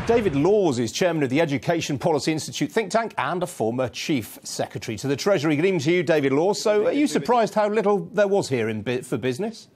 Well, David Laws is chairman of the Education Policy Institute think tank and a former chief secretary to the Treasury. Good evening to you, David Laws. So, are you surprised how little there was here in for business?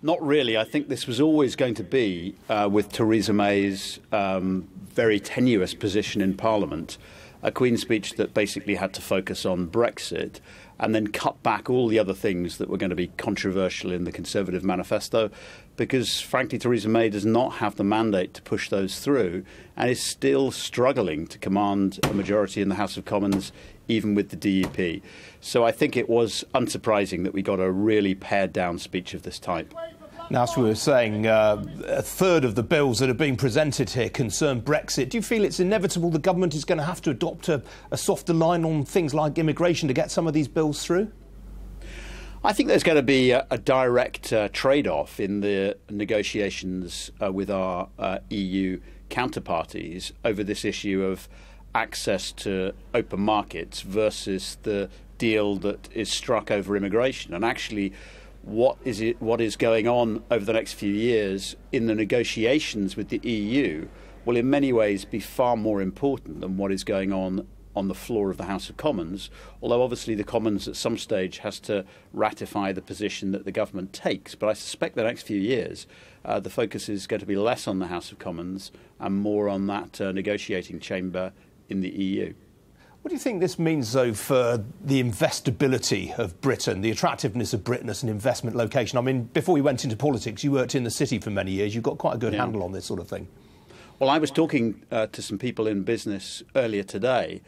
Not really. I think this was always going to be, uh, with Theresa May's um, very tenuous position in Parliament, a Queen's speech that basically had to focus on Brexit and then cut back all the other things that were going to be controversial in the Conservative manifesto because, frankly, Theresa May does not have the mandate to push those through and is still struggling to command a majority in the House of Commons, even with the DUP. So I think it was unsurprising that we got a really pared down speech of this type. Now, as we were saying, uh, a third of the bills that are being presented here concern Brexit. Do you feel it's inevitable the government is going to have to adopt a, a softer line on things like immigration to get some of these bills through? I think there's going to be a, a direct uh, trade off in the negotiations uh, with our uh, EU counterparties over this issue of access to open markets versus the deal that is struck over immigration. And actually, what is it what is going on over the next few years in the negotiations with the EU will in many ways be far more important than what is going on on the floor of the House of Commons, although obviously the Commons at some stage has to ratify the position that the government takes. But I suspect the next few years uh, the focus is going to be less on the House of Commons and more on that uh, negotiating chamber in the EU. What do you think this means, though, for the investability of Britain, the attractiveness of Britain as an investment location? I mean, before you went into politics, you worked in the city for many years. You've got quite a good yeah. handle on this sort of thing. Well, I was talking uh, to some people in business earlier today,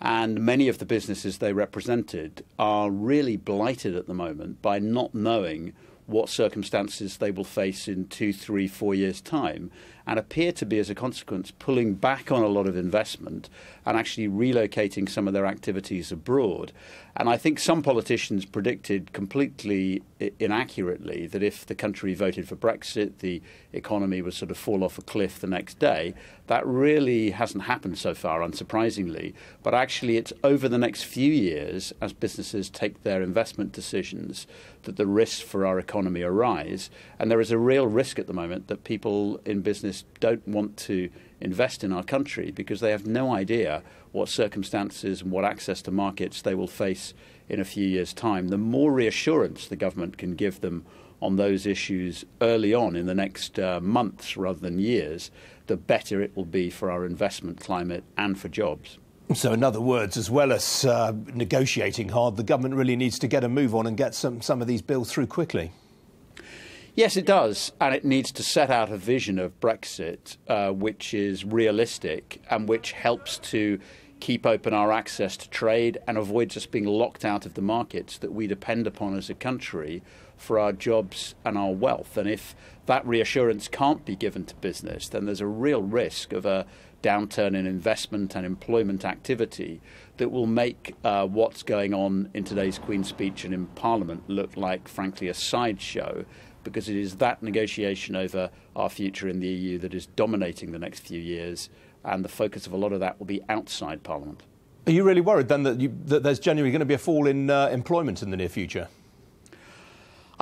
and many of the businesses they represented are really blighted at the moment by not knowing what circumstances they will face in two, three, four years' time, and appear to be, as a consequence, pulling back on a lot of investment and actually relocating some of their activities abroad. And I think some politicians predicted completely inaccurately that if the country voted for Brexit, the economy would sort of fall off a cliff the next day. That really hasn't happened so far, unsurprisingly. But actually, it's over the next few years, as businesses take their investment decisions, that the risks for our economy arise. And there is a real risk at the moment that people in business don't want to invest in our country because they have no idea what circumstances and what access to markets they will face in a few years' time. The more reassurance the government can give them on those issues early on in the next uh, months rather than years, the better it will be for our investment climate and for jobs. So, in other words, as well as uh, negotiating hard, the government really needs to get a move on and get some, some of these bills through quickly. Yes, it does, and it needs to set out a vision of Brexit uh, which is realistic and which helps to keep open our access to trade and avoid us being locked out of the markets that we depend upon as a country for our jobs and our wealth. And if that reassurance can't be given to business, then there's a real risk of a downturn in investment and employment activity that will make uh, what's going on in today's Queen's speech and in Parliament look like, frankly, a sideshow because it is that negotiation over our future in the EU that is dominating the next few years, and the focus of a lot of that will be outside Parliament. Are you really worried then that, you, that there's genuinely going to be a fall in uh, employment in the near future?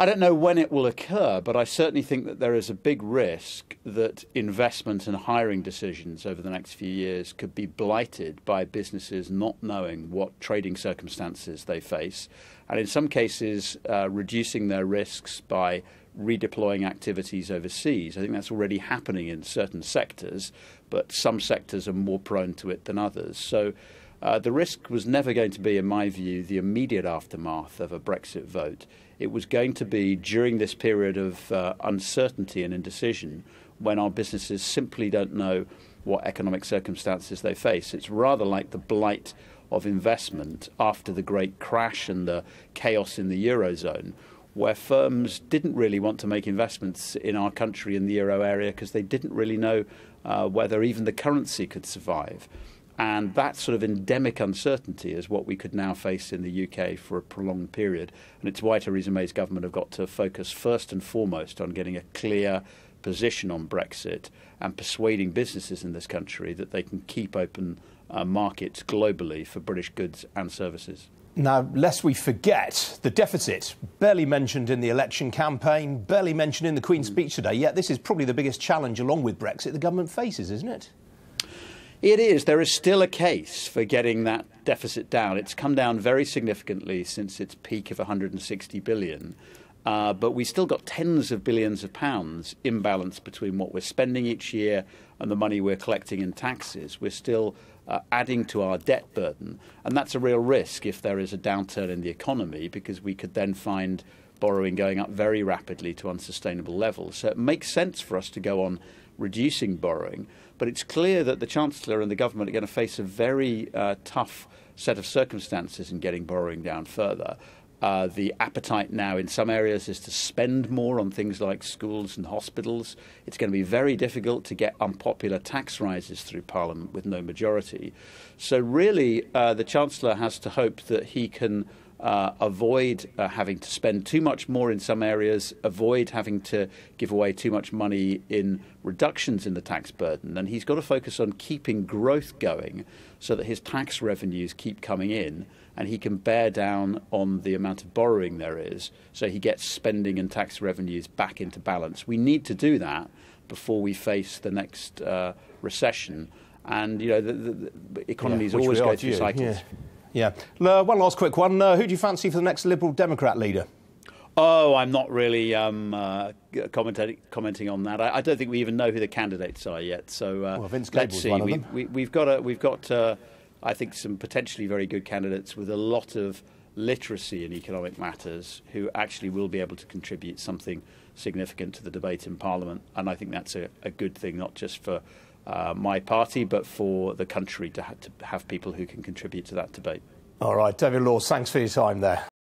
I don't know when it will occur, but I certainly think that there is a big risk that investment and hiring decisions over the next few years could be blighted by businesses not knowing what trading circumstances they face, and in some cases, uh, reducing their risks by redeploying activities overseas. I think that's already happening in certain sectors, but some sectors are more prone to it than others. So uh, the risk was never going to be, in my view, the immediate aftermath of a Brexit vote. It was going to be during this period of uh, uncertainty and indecision when our businesses simply don't know what economic circumstances they face. It's rather like the blight of investment after the great crash and the chaos in the Eurozone, where firms didn't really want to make investments in our country in the euro area because they didn't really know uh, whether even the currency could survive. And that sort of endemic uncertainty is what we could now face in the UK for a prolonged period. And it's why Theresa May's government have got to focus first and foremost on getting a clear position on Brexit and persuading businesses in this country that they can keep open uh, markets globally for British goods and services. Now, lest we forget, the deficit, barely mentioned in the election campaign, barely mentioned in the Queen's mm. speech today, yet this is probably the biggest challenge, along with Brexit, the government faces, isn't it? It is. There is still a case for getting that deficit down. It's come down very significantly since its peak of 160 billion. Uh, but we still got tens of billions of pounds imbalance between what we're spending each year and the money we're collecting in taxes. We're still uh, adding to our debt burden. And that's a real risk if there is a downturn in the economy because we could then find borrowing going up very rapidly to unsustainable levels. So it makes sense for us to go on reducing borrowing. But it's clear that the Chancellor and the government are going to face a very uh, tough set of circumstances in getting borrowing down further. Uh, the appetite now in some areas is to spend more on things like schools and hospitals. It's going to be very difficult to get unpopular tax rises through Parliament with no majority. So, really, uh, the Chancellor has to hope that he can uh, avoid uh, having to spend too much more in some areas, avoid having to give away too much money in reductions in the tax burden. And he's got to focus on keeping growth going so that his tax revenues keep coming in and he can bear down on the amount of borrowing there is so he gets spending and tax revenues back into balance. We need to do that before we face the next uh, recession. And, you know, the, the, the economies yeah, always go through cycles. Yeah. Yeah. Uh, one last quick one. Uh, who do you fancy for the next Liberal Democrat leader? Oh, I'm not really um, uh, commenting, commenting on that. I, I, don't think we even know who the candidates are yet. So uh, well, Vince let's see. We, we, we've got a, we've got uh, I think some potentially very good candidates with a lot of literacy in economic matters who actually will be able to contribute something significant to the debate in Parliament. And I think that's a, a good thing, not just for uh, my party, but for the country to, ha- to have people who can contribute to that debate. All right, David Laws, thanks for your time there.